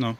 No.